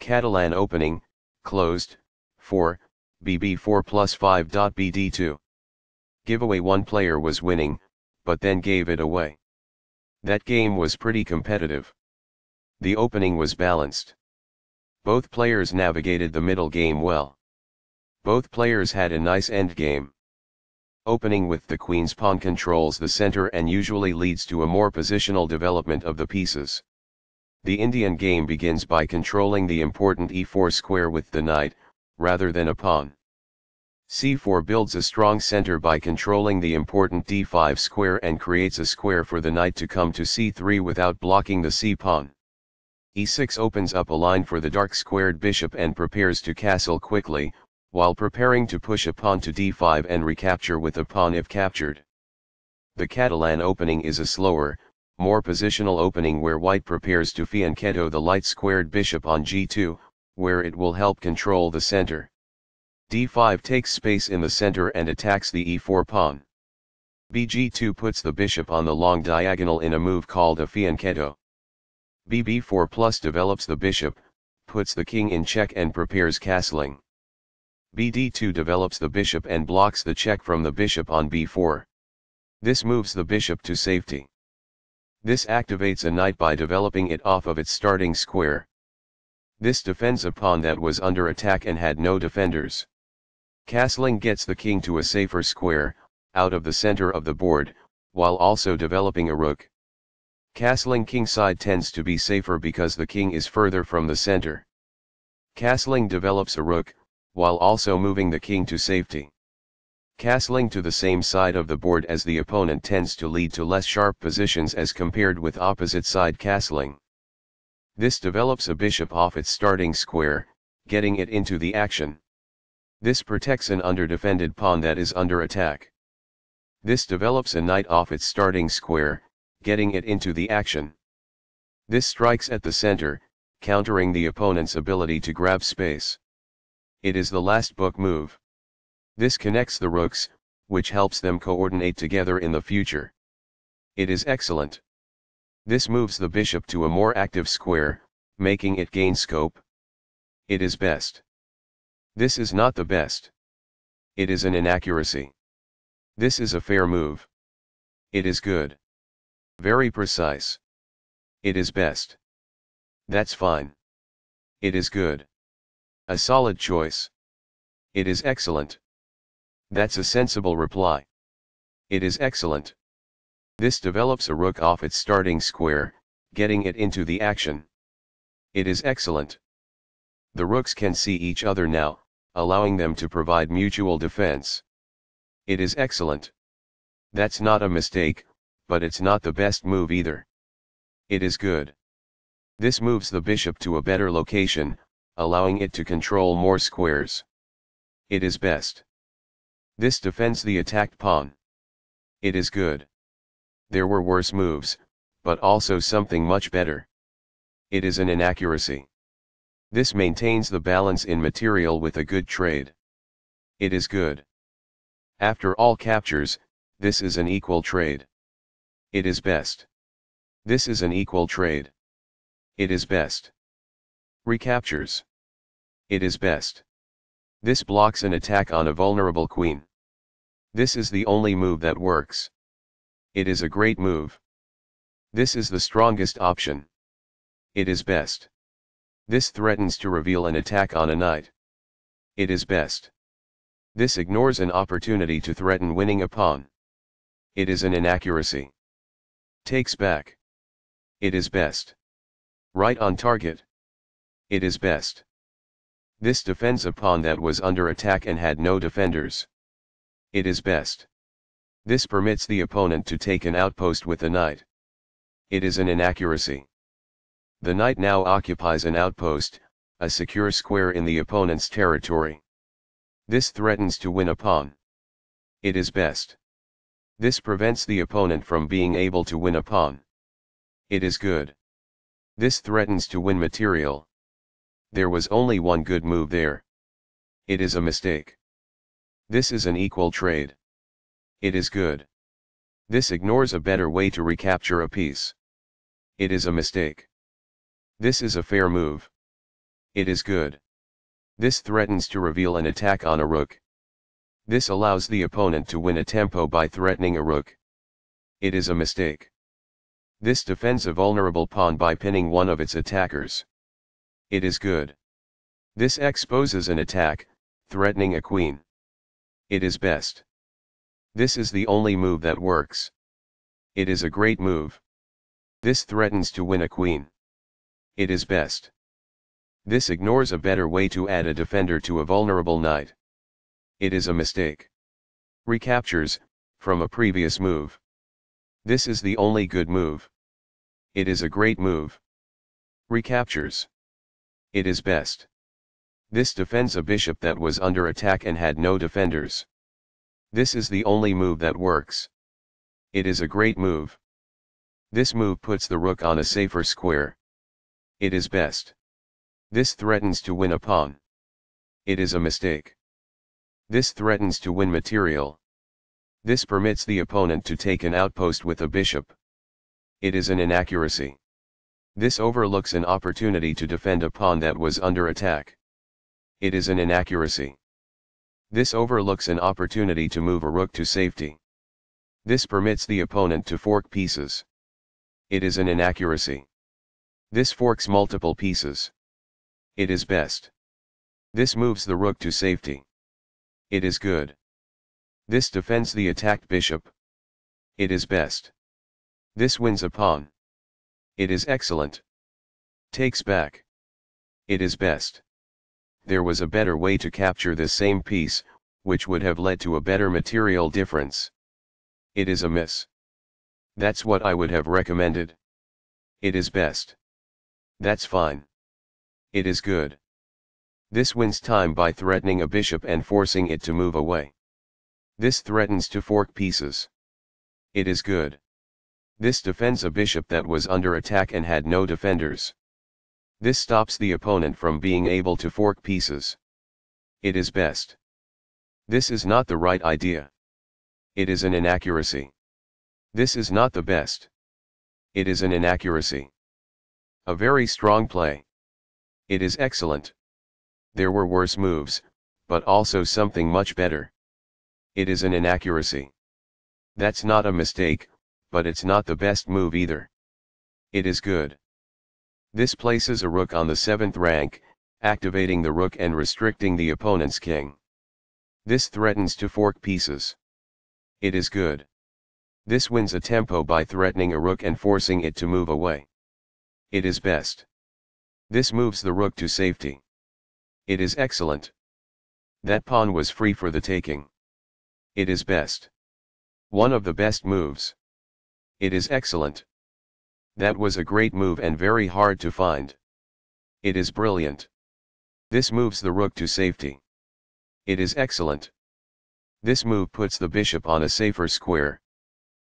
Catalan opening, closed, 4, bb4 plus 5. bd2. Giveaway one player was winning, but then gave it away. That game was pretty competitive. The opening was balanced. Both players navigated the middle game well. Both players had a nice endgame. Opening with the queen's pawn controls the center and usually leads to a more positional development of the pieces. The Indian game begins by controlling the important e4 square with the knight, rather than a pawn. c4 builds a strong center by controlling the important d5 square and creates a square for the knight to come to c3 without blocking the c-pawn. e6 opens up a line for the dark squared bishop and prepares to castle quickly, while preparing to push a pawn to d5 and recapture with a pawn if captured. The Catalan opening is a slower, more positional opening where white prepares to fianchetto the light squared bishop on g2, where it will help control the center. d5 takes space in the center and attacks the e4 pawn. bg2 puts the bishop on the long diagonal in a move called a fianchetto. bb4 plus develops the bishop, puts the king in check and prepares castling bd2 develops the bishop and blocks the check from the bishop on b4. This moves the bishop to safety. This activates a knight by developing it off of its starting square. This defends a pawn that was under attack and had no defenders. Castling gets the king to a safer square, out of the center of the board, while also developing a rook. Castling kingside tends to be safer because the king is further from the center. Castling develops a rook, while also moving the king to safety. Castling to the same side of the board as the opponent tends to lead to less sharp positions as compared with opposite side castling. This develops a bishop off its starting square, getting it into the action. This protects an underdefended pawn that is under attack. This develops a knight off its starting square, getting it into the action. This strikes at the center, countering the opponent's ability to grab space. It is the last book move. This connects the rooks, which helps them coordinate together in the future. It is excellent. This moves the bishop to a more active square, making it gain scope. It is best. This is not the best. It is an inaccuracy. This is a fair move. It is good. Very precise. It is best. That's fine. It is good. A solid choice. It is excellent. That's a sensible reply. It is excellent. This develops a rook off its starting square, getting it into the action. It is excellent. The rooks can see each other now, allowing them to provide mutual defense. It is excellent. That's not a mistake, but it's not the best move either. It is good. This moves the bishop to a better location, allowing it to control more squares. It is best. This defends the attacked pawn. It is good. There were worse moves, but also something much better. It is an inaccuracy. This maintains the balance in material with a good trade. It is good. After all captures, this is an equal trade. It is best. This is an equal trade. It is best. Recaptures. It is best. This blocks an attack on a vulnerable queen. This is the only move that works. It is a great move. This is the strongest option. It is best. This threatens to reveal an attack on a knight. It is best. This ignores an opportunity to threaten winning a pawn. It is an inaccuracy. Takes back. It is best. Right on target. It is best. This defends a pawn that was under attack and had no defenders. It is best. This permits the opponent to take an outpost with the knight. It is an inaccuracy. The knight now occupies an outpost, a secure square in the opponent's territory. This threatens to win a pawn. It is best. This prevents the opponent from being able to win a pawn. It is good. This threatens to win material. There was only one good move there. It is a mistake. This is an equal trade. It is good. This ignores a better way to recapture a piece. It is a mistake. This is a fair move. It is good. This threatens to reveal an attack on a rook. This allows the opponent to win a tempo by threatening a rook. It is a mistake. This defends a vulnerable pawn by pinning one of its attackers. It is good. This exposes an attack, threatening a queen. It is best. This is the only move that works. It is a great move. This threatens to win a queen. It is best. This ignores a better way to add a defender to a vulnerable knight. It is a mistake. Recaptures, from a previous move. This is the only good move. It is a great move. Recaptures. It is best. This defends a bishop that was under attack and had no defenders. This is the only move that works. It is a great move. This move puts the rook on a safer square. It is best. This threatens to win a pawn. It is a mistake. This threatens to win material. This permits the opponent to take an outpost with a bishop. It is an inaccuracy. This overlooks an opportunity to defend a pawn that was under attack. It is an inaccuracy. This overlooks an opportunity to move a rook to safety. This permits the opponent to fork pieces. It is an inaccuracy. This forks multiple pieces. It is best. This moves the rook to safety. It is good. This defends the attacked bishop. It is best. This wins a pawn. It is excellent. Takes back. It is best there was a better way to capture this same piece, which would have led to a better material difference. It is a miss. That's what I would have recommended. It is best. That's fine. It is good. This wins time by threatening a bishop and forcing it to move away. This threatens to fork pieces. It is good. This defends a bishop that was under attack and had no defenders. This stops the opponent from being able to fork pieces. It is best. This is not the right idea. It is an inaccuracy. This is not the best. It is an inaccuracy. A very strong play. It is excellent. There were worse moves, but also something much better. It is an inaccuracy. That's not a mistake, but it's not the best move either. It is good. This places a rook on the 7th rank, activating the rook and restricting the opponent's king. This threatens to fork pieces. It is good. This wins a tempo by threatening a rook and forcing it to move away. It is best. This moves the rook to safety. It is excellent. That pawn was free for the taking. It is best. One of the best moves. It is excellent. That was a great move and very hard to find. It is brilliant. This moves the rook to safety. It is excellent. This move puts the bishop on a safer square.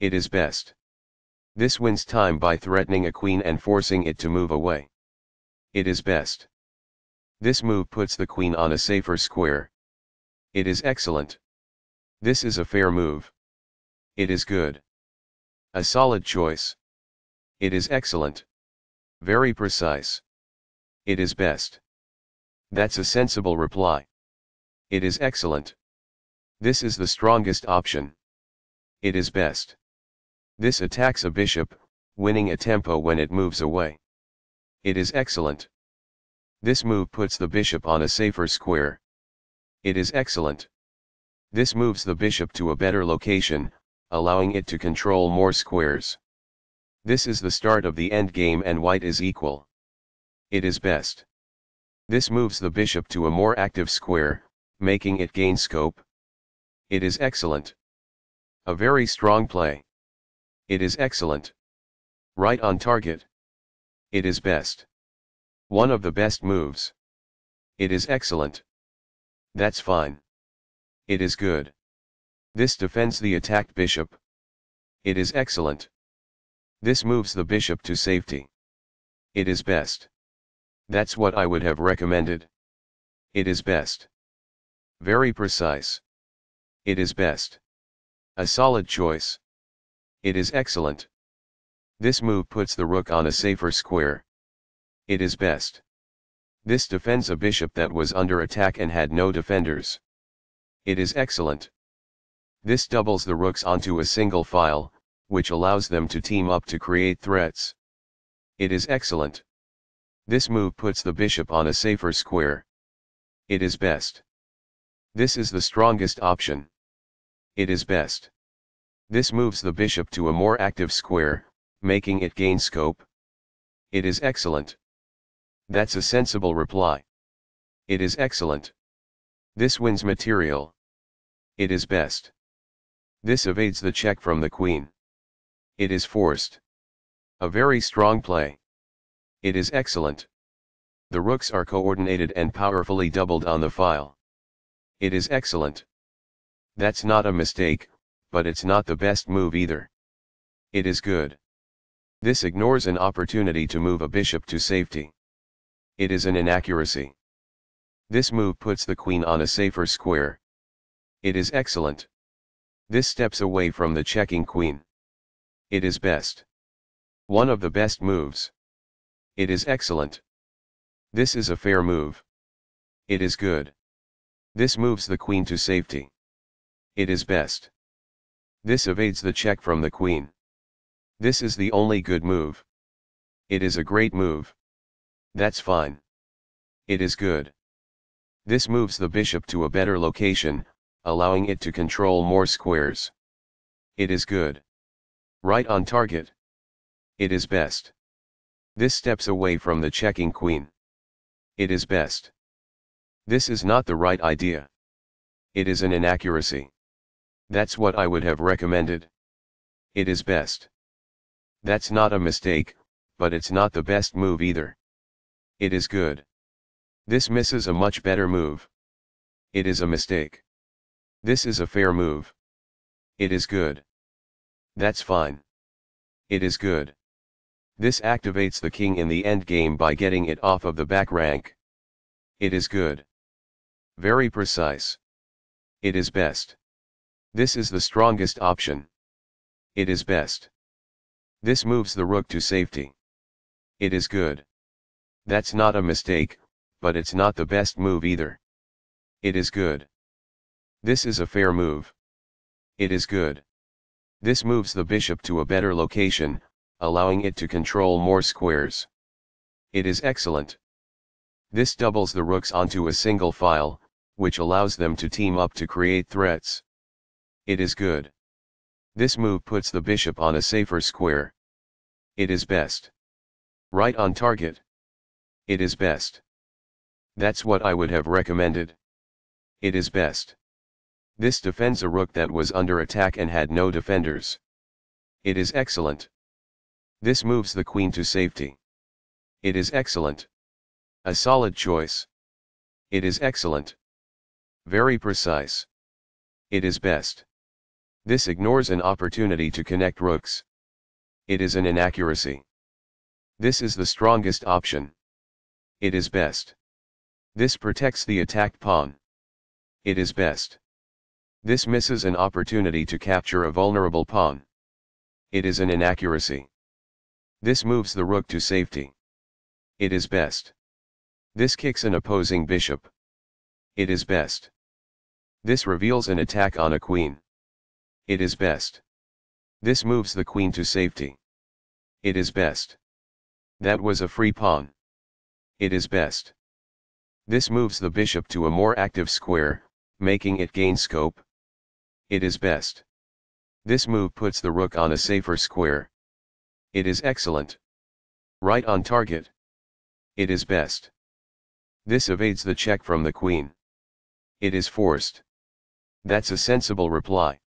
It is best. This wins time by threatening a queen and forcing it to move away. It is best. This move puts the queen on a safer square. It is excellent. This is a fair move. It is good. A solid choice. It is excellent. Very precise. It is best. That's a sensible reply. It is excellent. This is the strongest option. It is best. This attacks a bishop, winning a tempo when it moves away. It is excellent. This move puts the bishop on a safer square. It is excellent. This moves the bishop to a better location, allowing it to control more squares. This is the start of the endgame and white is equal. It is best. This moves the bishop to a more active square, making it gain scope. It is excellent. A very strong play. It is excellent. Right on target. It is best. One of the best moves. It is excellent. That's fine. It is good. This defends the attacked bishop. It is excellent. This moves the bishop to safety. It is best. That's what I would have recommended. It is best. Very precise. It is best. A solid choice. It is excellent. This move puts the rook on a safer square. It is best. This defends a bishop that was under attack and had no defenders. It is excellent. This doubles the rooks onto a single file, which allows them to team up to create threats. It is excellent. This move puts the bishop on a safer square. It is best. This is the strongest option. It is best. This moves the bishop to a more active square, making it gain scope. It is excellent. That's a sensible reply. It is excellent. This wins material. It is best. This evades the check from the queen. It is forced. A very strong play. It is excellent. The rooks are coordinated and powerfully doubled on the file. It is excellent. That's not a mistake, but it's not the best move either. It is good. This ignores an opportunity to move a bishop to safety. It is an inaccuracy. This move puts the queen on a safer square. It is excellent. This steps away from the checking queen. It is best. One of the best moves. It is excellent. This is a fair move. It is good. This moves the queen to safety. It is best. This evades the check from the queen. This is the only good move. It is a great move. That's fine. It is good. This moves the bishop to a better location, allowing it to control more squares. It is good. Right on target. It is best. This steps away from the checking queen. It is best. This is not the right idea. It is an inaccuracy. That's what I would have recommended. It is best. That's not a mistake, but it's not the best move either. It is good. This misses a much better move. It is a mistake. This is a fair move. It is good. That's fine. It is good. This activates the king in the endgame by getting it off of the back rank. It is good. Very precise. It is best. This is the strongest option. It is best. This moves the rook to safety. It is good. That's not a mistake, but it's not the best move either. It is good. This is a fair move. It is good. This moves the bishop to a better location, allowing it to control more squares. It is excellent. This doubles the rooks onto a single file, which allows them to team up to create threats. It is good. This move puts the bishop on a safer square. It is best. Right on target. It is best. That's what I would have recommended. It is best. This defends a rook that was under attack and had no defenders. It is excellent. This moves the queen to safety. It is excellent. A solid choice. It is excellent. Very precise. It is best. This ignores an opportunity to connect rooks. It is an inaccuracy. This is the strongest option. It is best. This protects the attacked pawn. It is best. This misses an opportunity to capture a vulnerable pawn. It is an inaccuracy. This moves the rook to safety. It is best. This kicks an opposing bishop. It is best. This reveals an attack on a queen. It is best. This moves the queen to safety. It is best. That was a free pawn. It is best. This moves the bishop to a more active square, making it gain scope. It is best. This move puts the rook on a safer square. It is excellent. Right on target. It is best. This evades the check from the queen. It is forced. That's a sensible reply.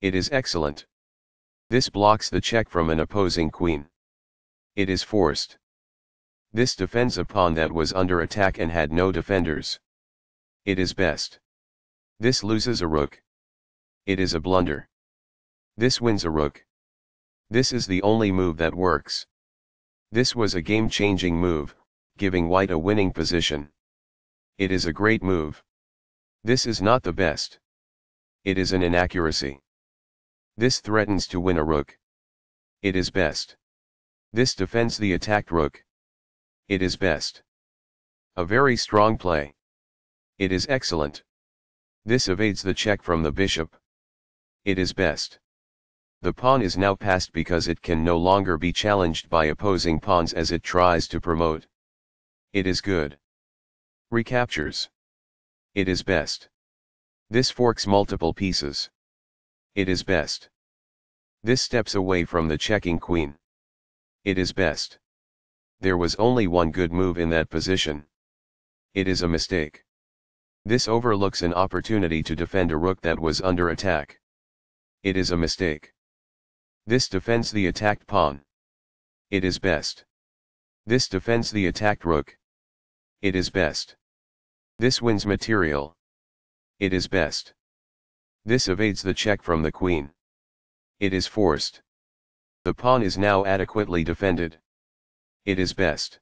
It is excellent. This blocks the check from an opposing queen. It is forced. This defends a pawn that was under attack and had no defenders. It is best. This loses a rook. It is a blunder. This wins a rook. This is the only move that works. This was a game-changing move, giving white a winning position. It is a great move. This is not the best. It is an inaccuracy. This threatens to win a rook. It is best. This defends the attacked rook. It is best. A very strong play. It is excellent. This evades the check from the bishop. It is best. The pawn is now passed because it can no longer be challenged by opposing pawns as it tries to promote. It is good. Recaptures. It is best. This forks multiple pieces. It is best. This steps away from the checking queen. It is best. There was only one good move in that position. It is a mistake. This overlooks an opportunity to defend a rook that was under attack. It is a mistake. This defends the attacked pawn. It is best. This defends the attacked rook. It is best. This wins material. It is best. This evades the check from the queen. It is forced. The pawn is now adequately defended. It is best.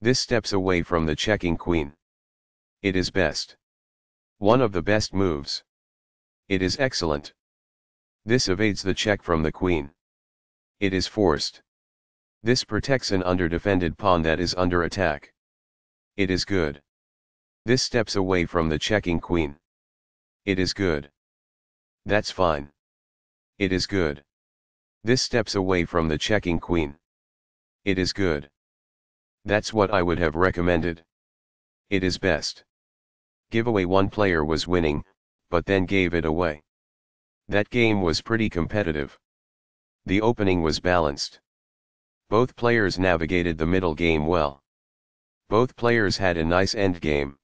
This steps away from the checking queen. It is best. One of the best moves. It is excellent. This evades the check from the queen. It is forced. This protects an underdefended pawn that is under attack. It is good. This steps away from the checking queen. It is good. That's fine. It is good. This steps away from the checking queen. It is good. That's what I would have recommended. It is best. Giveaway one player was winning, but then gave it away. That game was pretty competitive. The opening was balanced. Both players navigated the middle game well. Both players had a nice endgame.